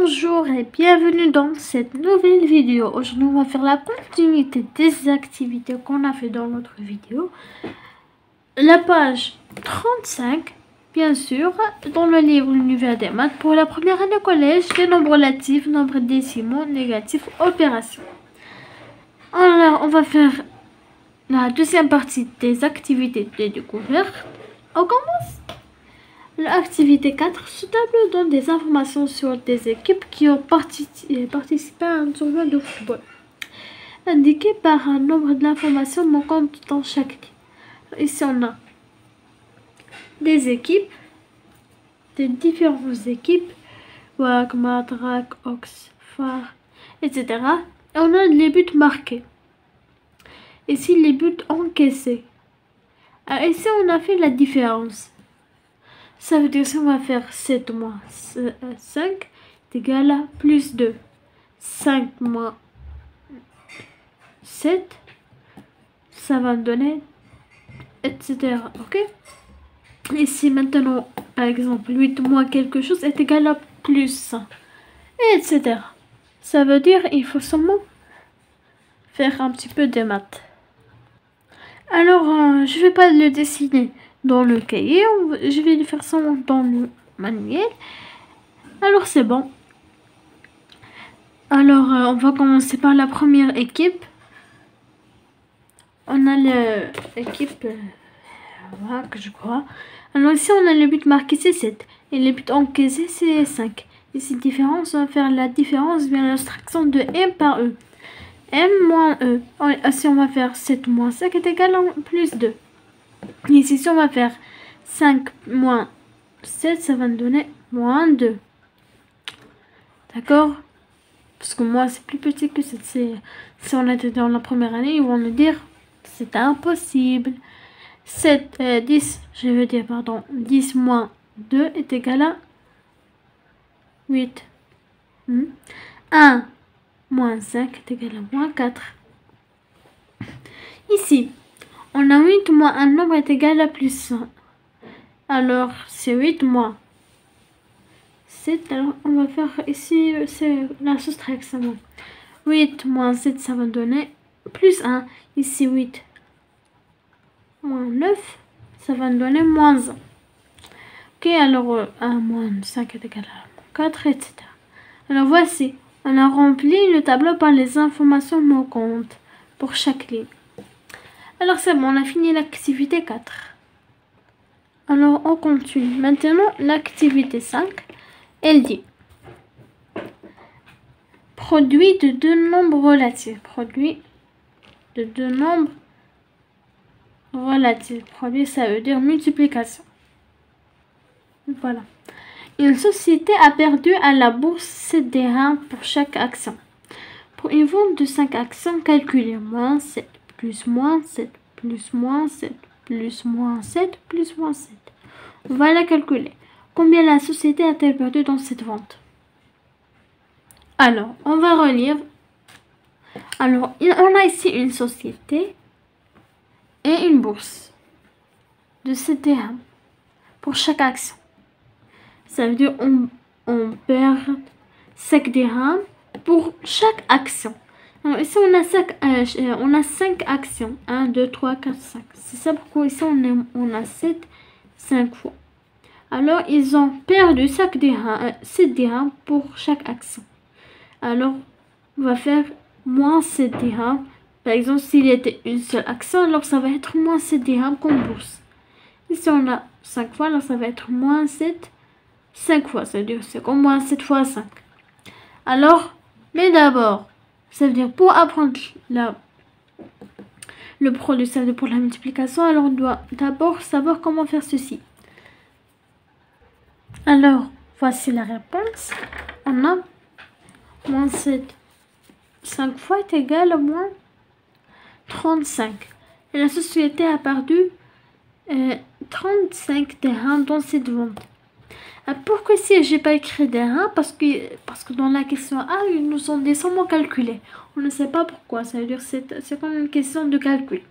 Bonjour et bienvenue dans cette nouvelle vidéo. Aujourd'hui, on va faire la continuité des activités qu'on a fait dans notre vidéo. La page 35, bien sûr, dans le livre L'univers des maths pour la première année collège, les nombres relatifs, nombres décimaux, négatifs, opérations. Alors, on va faire la deuxième partie des activités de découverte. On commence L'activité 4, ce tableau donne des informations sur des équipes qui ont participé à un tournoi de football, indiqué par un nombre d'informations manquantes dans chaque ligne. Ici, on a des équipes, des différentes équipes, WAC, Matrac, Ox, Phare, etc. Et on a les buts marqués. Ici, les buts encaissés. Ici, on a fait la différence. Ça veut dire que on va faire 7 moins 5 est égal à plus 2. 5 moins 7, ça va donner, etc. Ok? Ici maintenant, par exemple, 8 moins quelque chose est égal à plus 1, etc. Ça veut dire il faut seulement faire un petit peu de maths. Alors, euh, je vais pas le dessiner dans le cahier. Je vais faire ça dans le manuel. Alors c'est bon. Alors euh, on va commencer par la première équipe. On a l'équipe euh, je crois. Alors ici on a le but marqué c'est 7 et le but encaissé c'est 5. Ici différence, on va faire la différence via l'instruction de M par E. M moins E. Ici on va faire 7 moins 5 est égal à plus 2. Ici, si on va faire 5 moins 7, ça va nous donner moins 2. D'accord? Parce que moi, c'est plus petit que 7. Si on était dans la première année, ils vont nous dire c'est impossible. 7, 10, euh, je veux dire, pardon, 10 moins 2 est égal à 8. 1 hmm? Moins 5 est égal à moins 4. Ici, on a 8 moins un nombre est égal à plus 1. Alors, c'est 8 moins 7. Alors, on va faire ici, la soustraction. 8 moins 7, ça va donner plus 1. Ici, 8 moins 9, ça va donner moins 1. Ok, alors 1 euh, moins 5 est égal à 4, etc. Alors voici, on a rempli le tableau par les informations manquantes pour chaque ligne. Alors c'est bon, on a fini l'activité 4. Alors on continue. Maintenant, l'activité 5, elle dit produit de deux nombres relatifs. Produit de deux nombres relatifs. Produit, ça veut dire multiplication. Voilà. Une société a perdu à la bourse 7 dirhams pour chaque action. Pour une vente de 5 actions, calculez moins 7 plus moins 7, plus moins 7, plus moins 7, plus moins 7. On va la calculer. Combien la société a-t-elle perdu dans cette vente? Alors, on va relire. Alors, on a ici une société et une bourse de 7 dirhams pour chaque action. Ça veut dire on, perd 5 dirhams pour chaque action. Ici, on a 5, euh, euh, on a 5 actions. 1, 2, 3, 4, 5. C'est ça pourquoi ici, on, on a 7, 5 fois. Alors, ils ont perdu 5 dirhams, 7 dirhams pour chaque action. Alors, on va faire moins 7 dirhams. Par exemple, s'il y était une seule action, alors ça va être moins 7 dirhams qu'on bourse. Ici, on a 5 fois, alors ça va être moins 7, 5 fois. C'est-à-dire, c'est comme moins 7 fois 5. Alors, mais d'abord, ça veut dire pour apprendre le produit, ça veut dire pour la multiplication, alors on doit d'abord savoir comment faire ceci. Alors, voici la réponse. On a moins 7. 5 fois est égal à moins 35. Et la société a perdu euh, 35 terrains dans cette vente. Euh, pourquoi si j'ai pas écrit des 1 parce que, parce que dans la question A, ils nous ont décemment calculé. On ne sait pas pourquoi. Ça veut dire c'est comme une question de calcul.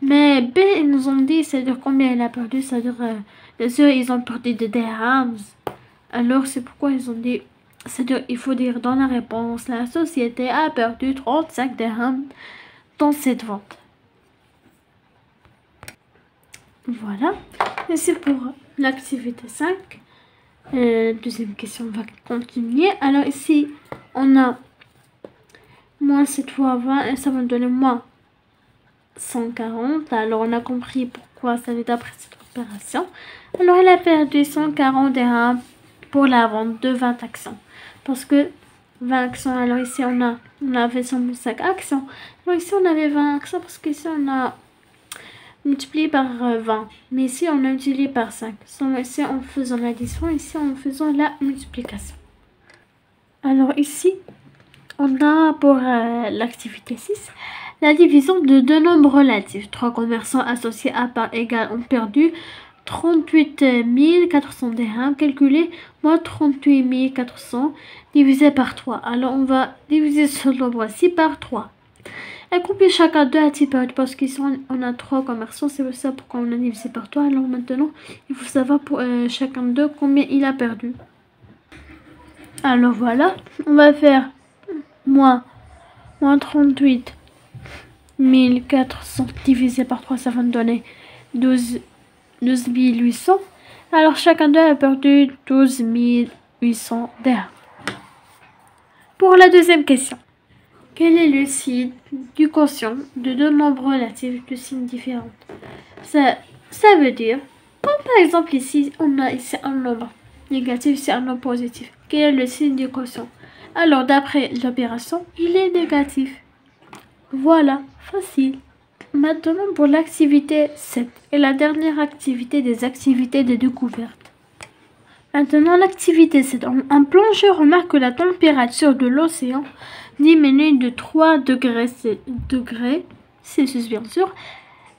Mais B, ils nous ont dit, c'est-à-dire combien il a perdu. C'est-à-dire, euh, bien ils ont perdu des dirhams. Alors, c'est pourquoi ils ont dit C'est-à-dire, il faut dire dans la réponse, la société a perdu 35 dirhams dans cette vente. Voilà. Et c'est pour l'activité 5. Euh, deuxième question, on va continuer. Alors ici, on a moins 7 fois 20 et ça va me donner moins 140. Alors on a compris pourquoi ça est d'après cette opération. Alors elle a perdu 140 dirhams pour la vente de 20 actions. Parce que 20 actions, alors ici on a on avait 105 actions. Alors ici on avait 20 actions parce qu'ici on a multiplié par 20. Euh, Mais ici on a multiplié par 5. Ici en faisant l'addition, ici en faisant la multiplication. Alors ici, on a pour euh, l'activité 6 la division de deux nombres relatifs. Trois commerçants associés à part égale ont perdu 38 400 dirhams. Calculé moins 38 400 divisé par 3. Alors on va diviser ce nombre-ci par 3. Et combien chacun d'eux a-t-il perdu Parce qu'ici on a trois commerçants, c'est ça pourquoi on a divisé par 3. Alors maintenant, il faut savoir pour euh, chacun d'eux combien il a perdu. Alors voilà, on va faire moins, moins 38 1400 divisé par 3, ça va nous donner 12, 12 800. Alors chacun d'eux a perdu 12 800 d'air. Pour la deuxième question, quel est le signe du quotient de deux nombres relatifs de signes différents? Ça, veut dire, comme par exemple ici, on a ici un nombre négatif, c'est un nombre positif. Quel est le signe du quotient Alors d'après l'opération, il est négatif. Voilà, facile. Maintenant pour l'activité 7 et la dernière activité des activités de découverte. Maintenant l'activité 7. Un plongeur remarque que la température de l'océan diminue de 3 degrés, degrés Celsius bien sûr,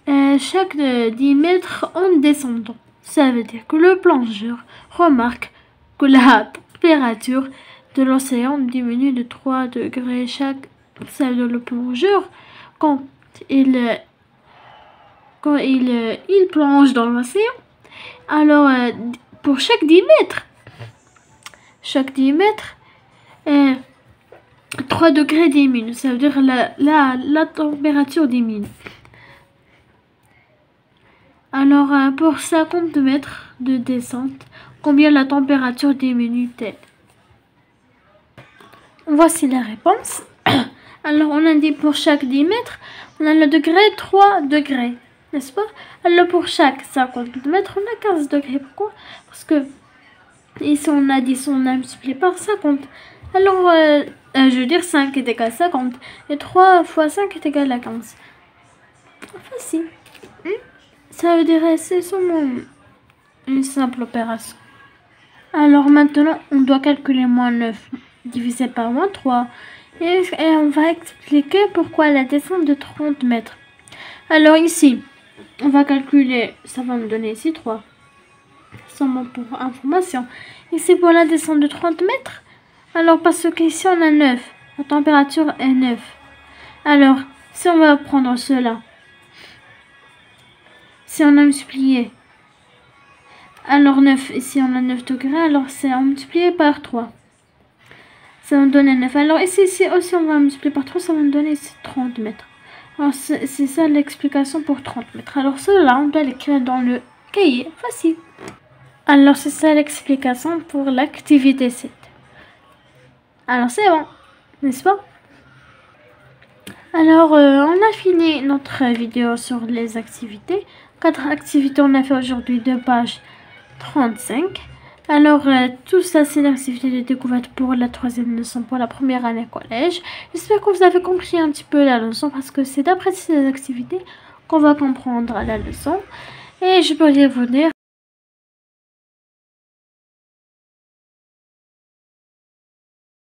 euh, chaque 10 mètres en descendant. Ça veut dire que le plongeur remarque que la température de l'océan diminue de 3 degrés chaque celle de le plongeur quand il quand il, plonge dans l'océan alors euh, pour chaque 10 mètres chaque 10 mètres 3 euh, degrés diminue ça veut dire la, la, température diminue alors euh, pour 50 mètres de descente combien la température diminue-t-elle voici la réponse. Alors on a dit pour chaque 10 mètres, on a le degré 3 degrés, n'est-ce pas? Alors pour chaque 50 mètres, on a 15 degrés. Pourquoi? Parce que ici on a 10, on a multiplié par 50. Alors euh, euh, je veux dire 5 est égal à 50 et 3 fois 5 est égal à 15. Facile. Hmm? Ça veut dire c'est seulement une simple opération. Alors maintenant, on doit calculer moins 9 divisé par moins 3 et, on va expliquer pourquoi la descente de 30 mètres. Alors ici, on va calculer, ça va me donner ici 3. Seulement pour information. Ici pour la descente de 30 mètres. Alors parce qu'ici on a 9. La température est 9. Alors, si on va prendre cela. Si on a multiplié. Alors 9, ici on a 9 degrés. Alors c'est multiplié par 3 ça va me donner 9. Alors ici, ici aussi, on va multiplier par 3, ça va me donner 30 mètres. Alors c'est ça l'explication pour 30 mètres. Alors cela, on doit l'écrire dans le cahier. Facile. Alors c'est ça l'explication pour l'activité 7. Alors c'est bon, n'est-ce pas? Alors euh, on a fini notre vidéo sur les activités. Quatre activités on a fait aujourd'hui de page 35. Alors, euh, tout ça, c'est l'activité de découverte pour la troisième leçon, pour la première année collège. J'espère que vous avez compris un petit peu la leçon, parce que c'est d'après ces activités qu'on va comprendre la leçon. Et je peux vous dire